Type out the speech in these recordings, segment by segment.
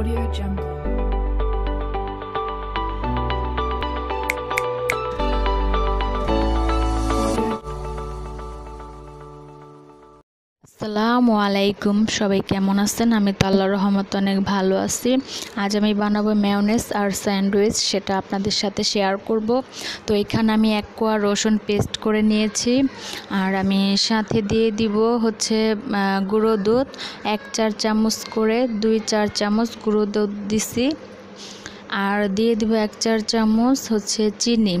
Audio Jungle. আসসালামু আলাইকুম। সবাই কেমন আছেন? আমি তো রহমত অনেক ভালো আছি। আজ আমি বানাবো মেয়নেস আর স্যান্ডউইচ সেটা আপনাদের সাথে শেয়ার করব। তো এখানে আমি এক কোয়া রসুন পেস্ট করে নিয়েছি। আর আমি সাথে দিয়ে দিব হচ্ছে গুঁড়ো দুধ। এক চার চামচ করে, দুই চার চামচ গুঁড়ো দুধ দিছি। আর দিয়ে দিব এক চার চামচ হচ্ছে চিনি।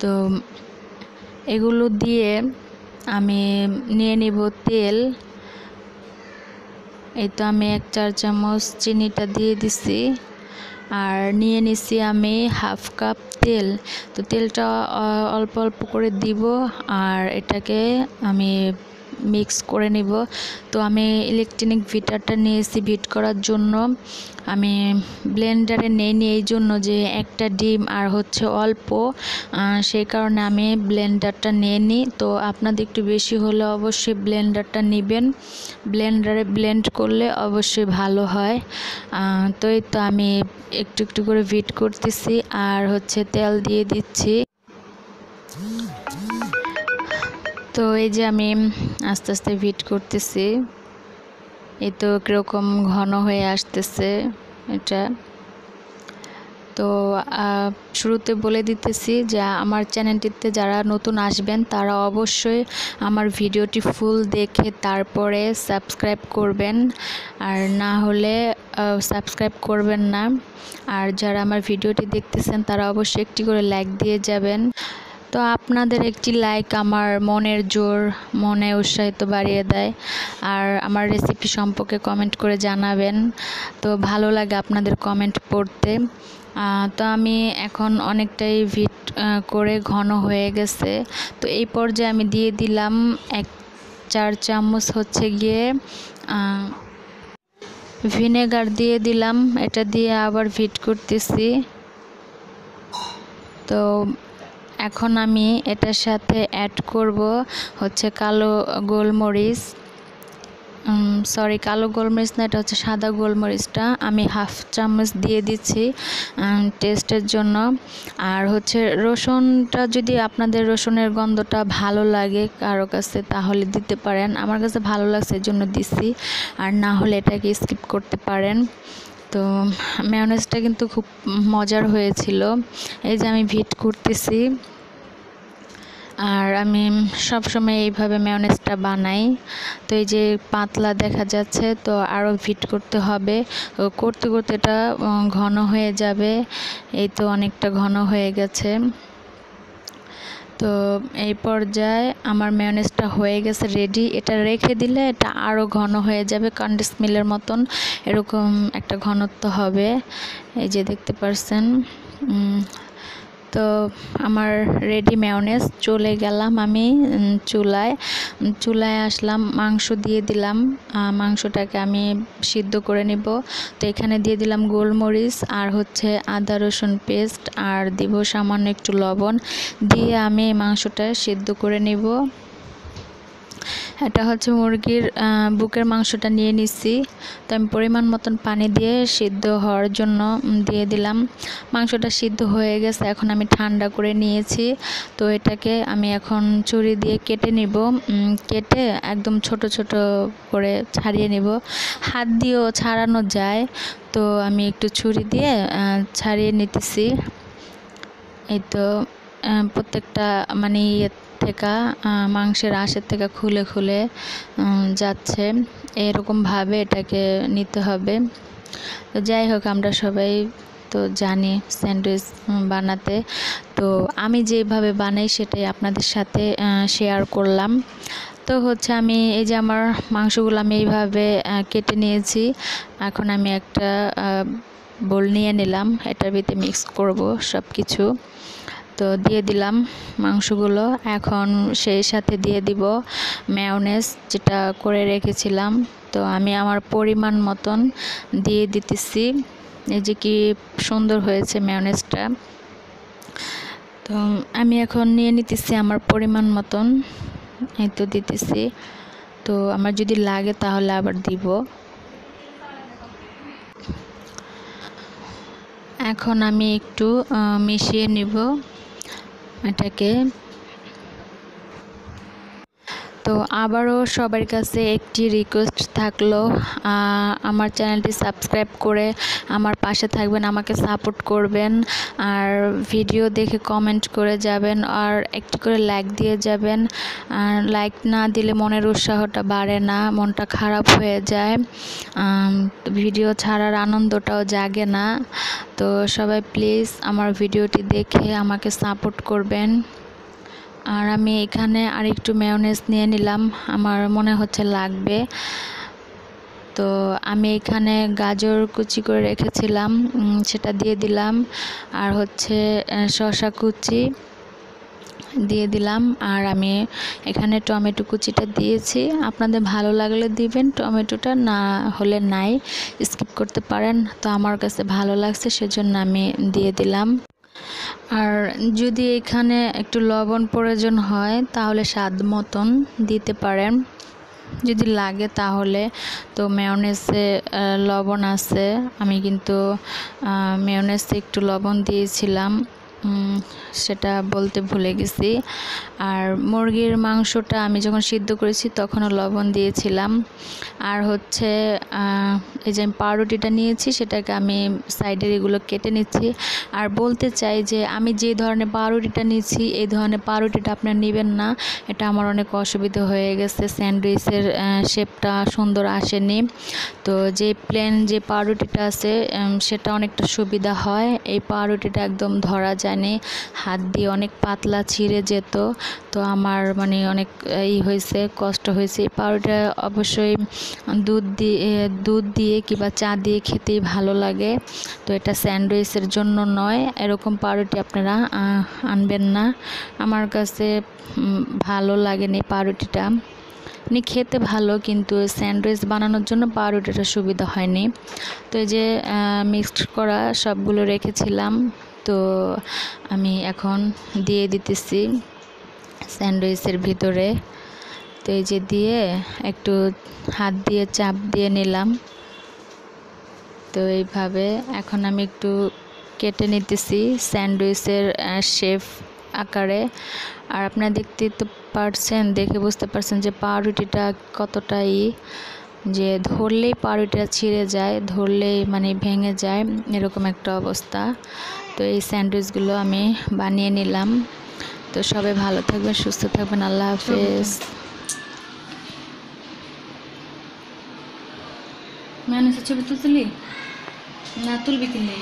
তো এগুলো দিয়ে আমি নিয়ে নিব তেল। এই তো আমি এক চার চামচ চিনিটা দিয়ে দিছি। আর নিয়ে নিছি আমি হাফ কাপ তেল। তো তেলটা অল্প অল্প করে দিব। আর এটাকে আমি মিক্স করে নিব। তো আমি ইলেকট্রনিক ভিটারটা নিয়েছি ভিট করার জন্য। আমি ব্লেন্ডারে নেইনি এই জন্য যে একটা ডিম আর হচ্ছে অল্প। সেই কারণে আমি ব্লেন্ডারটা নিয়ে নিই। তো আপনাদের একটু বেশি হলে অবশ্যই ব্লেন্ডারটা নেবেন। ব্লেন্ডারে ব্লেন্ড করলে অবশ্যই ভালো হয়। তো এই তো আমি একটু একটু করে ভিট করতেছি। আর হচ্ছে তেল দিয়ে দিচ্ছি। তো এই যে আমি আস্তে আস্তে ভিট করতেছি, এই তো কীরকম ঘন হয়ে আসতেছে এটা। তো শুরুতে বলে দিতেছি যে আমার চ্যানেলটিতে যারা নতুন আসবেন, তারা অবশ্যই আমার ভিডিওটি ফুল দেখে তারপরে সাবস্ক্রাইব করবেন। আর না হলে সাবস্ক্রাইব করবেন না। আর যারা আমার ভিডিওটি দেখতেছেন, তারা অবশ্যই একটি করে লাইক দিয়ে যাবেন। তো আপনাদের একটি লাইক আমার মনের জোর, মনে উৎসাহিত বাড়িয়ে দেয়। আর আমার রেসিপি সম্পর্কে কমেন্ট করে জানাবেন। তো ভালো লাগে আপনাদের কমেন্ট পড়তে। তো আমি এখন অনেকটাই ভিট করে ঘন হয়ে গেছে। তো এই পর্যায়ে আমি দিয়ে দিলাম এক, চার চামচ হচ্ছে গিয়ে ভিনেগার দিয়ে দিলাম। এটা দিয়ে আবার ভিট করতেছি। তো এখন আমি এটার সাথে অ্যাড করব হচ্ছে কালো গোলমরিচ। সরি কালো গোলমরিচ না, এটা হচ্ছে সাদা গোলমরিচটা। আমি হাফ চামচ দিয়ে দিচ্ছি টেস্টের জন্য। আর হচ্ছে রসুনটা যদি আপনাদের রসুনের গন্ধটা ভালো লাগে কারও কাছে, তাহলে দিতে পারেন। আমার কাছে ভালো লাগছে জন্য দিছি আর না হলে এটাকে স্কিপ করতে পারেন। তো মেয়নেজটা কিন্তু খুব মজার হয়েছিল। এই যে আমি ভিট করতেছি। আর আমি সব সময় এইভাবে মেয়নেজটা বানাই। তো এই যে পাতলা দেখা যাচ্ছে, তো আরও ফিট করতে হবে। করতে করতে এটা ঘন হয়ে যাবে। এই তো অনেকটা ঘন হয়ে গেছে। তো এই পর্যায়ে আমার মেয়নেজটা হয়ে গেছে রেডি এটা রেখে দিলে এটা আরও ঘন হয়ে যাবে কন্ডেন্স মিলের মতন। এরকম একটা ঘনত্ব হবে। এই যে দেখতে পারছেন তো আমার রেডি মেয়নেস চলে গেলাম আমি চুলায়। চুলায় আসলাম, মাংস দিয়ে দিলাম। মাংসটাকে আমি সিদ্ধ করে নিব। তো এখানে দিয়ে দিলাম গোলমরিচ আর হচ্ছে আদা রসুন পেস্ট আর দিব সামান্য একটু লবণ। দিয়ে আমি মাংসটা সিদ্ধ করে নিব। এটা হচ্ছে মুরগির বুকের মাংসটা নিয়ে নিচ্ছি তো আমি পরিমাণ মতন পানি দিয়ে সিদ্ধ হওয়ার জন্য দিয়ে দিলাম। মাংসটা সিদ্ধ হয়ে গেছে, এখন আমি ঠান্ডা করে নিয়েছি। তো এটাকে আমি এখন ছুরি দিয়ে কেটে নিব। কেটে একদম ছোট ছোট করে ছাড়িয়ে নিব। হাত দিয়েও ছাড়ানো যায়। তো আমি একটু ছুরি দিয়ে ছাড়িয়ে নিতেছি। এই তো প্রত্যেকটা মানে থেকে মাংসের আঁশের থেকে খুলে খুলে যাচ্ছে। এরকমভাবে এটাকে নিতে হবে। তো যাই হোক, আমরা সবাই তো জানি স্যান্ডউইচ বানাতে। তো আমি যেভাবে বানাই সেটাই আপনাদের সাথে শেয়ার করলাম। তো হচ্ছে আমি এই যে আমার মাংসগুলো আমি এইভাবে কেটে নিয়েছি। এখন আমি একটা বোল নিয়ে নিলাম। এটার ভিতরে মিক্স করব সব কিছু তো দিয়ে দিলাম মাংসগুলো। এখন সেই সাথে দিয়ে দিব মেয়নেজ যেটা করে রেখেছিলাম। তো আমি আমার পরিমাণ মতন দিয়ে দিতেছি। এই যে কি সুন্দর হয়েছে মেয়নেজটা তো আমি এখন নিয়ে নিতেছি আমার পরিমাণ মতন। এই তো দিতেছি। তো আমার যদি লাগে তাহলে আবার দিব। এখন আমি একটু মিশিয়ে নিব। এটাকে তো আবারও সবার কাছে একটি রিকোয়েস্ট থাকল আমার চ্যানেলটি সাবস্ক্রাইব করে আমার পাশে থাকবেন, আমাকে সাপোর্ট করবেন, আর ভিডিও দেখে কমেন্ট করে যাবেন, আর একটি করে লাইক দিয়ে যাবেন। আর লাইক না দিলে মনের উৎসাহটা বাড়ে না, মনটা খারাপ হয়ে যায়। ভিডিও ছাড়ার আনন্দটাও জাগে না। তো সবাই প্লিজ আমার ভিডিওটি দেখে আমাকে সাপোর্ট করবেন। আর আমি এখানে আরেকটু মেয়নেজ নিয়ে নিলাম। আমার মনে হচ্ছে লাগবে। তো আমি এখানে গাজর কুচি করে রেখেছিলাম সেটা দিয়ে দিলাম। আর হচ্ছে শসা কুচি দিয়ে দিলাম। আর আমি এখানে টমেটো কুচিটা দিয়েছি। আপনাদের ভালো লাগলে দিবেন টমেটোটা, না হলে নাই, স্কিপ করতে পারেন। তো আমার কাছে ভালো লাগছে, সেজন্য আমি দিয়ে দিলাম। আর যদি এখানে একটু লবণ প্রয়োজন হয়, তাহলে স্বাদ মতন দিতে পারেন। যদি লাগে তাহলে। তো মেয়নেসে লবণ আছে। আমি কিন্তু মেয়নেসে একটু লবণ দিয়েছিলাম। সেটা বলতে ভুলে গেছি। আর মুরগির মাংসটা আমি যখন সিদ্ধ করেছি তখনও লবণ দিয়েছিলাম। আর হচ্ছে এই যে আমি পাউরুটিটা নিয়েছি সেটাকে আমি সাইডের এগুলো কেটে নিচ্ছি। আর বলতে চাই যে আমি যে ধরনের পাউরুটিটা নিয়েছি, এই ধরনের পাউরুটিটা আপনার নেবেন না। এটা আমার অনেক অসুবিধা হয়ে গেছে, স্যান্ডউইচের শেপটা সুন্দর আসেনি। তো যে প্লেন যে পাউরুটিটা আছে সেটা অনেকটা সুবিধা হয়। এই পাউরুটিটা একদম ধরা যায়নি হাত দিয়ে অনেক পাতলা ছিঁড়ে যেত। তো আমার মানে অনেক এই হয়েছে, কষ্ট হয়েছে। এই পাউরুটিটা অবশ্যই দুধ দিয়ে দুধ দিয়ে কিংবা চা দিয়ে খেতেই ভালো লাগে। তো এটা স্যান্ডউইচের জন্য নয়, এরকম পাউরুটি আপনারা আনবেন না। আমার কাছে ভালো লাগেনি পাউরুটিটা। এমনি খেতে ভালো, কিন্তু স্যান্ডউইচ বানানোর জন্য পাউরুটিটা সুবিধা হয়নি। তো এই যে মিক্সড করা সবগুলো রেখেছিলাম। তো আমি এখন দিয়ে দিতেছি স্যান্ডউইচের ভিতরে। তো এই যে দিয়ে একটু হাত দিয়ে চাপ দিয়ে নিলাম। তো এইভাবে এখন আমি একটু কেটে নিতেছি স্যান্ডউইচের শেফ আকারে। আর আপনারা দেখতে তো পারছেন, দেখে বুঝতে পারছেন যে পাউরুটিটা কতটাই যে ধরলেই পাউরুটিটা ছিঁড়ে যায় ধরলেই মানে ভেঙে যায় এরকম একটা অবস্থা। তো এই স্যান্ডউইচগুলো আমি বানিয়ে নিলাম। তো সবাই ভালো থাকবেন সুস্থ থাকবেন আল্লাহ হাফেজ। মানুষের ছবি তুলছিলি? না তুলবি কিনলে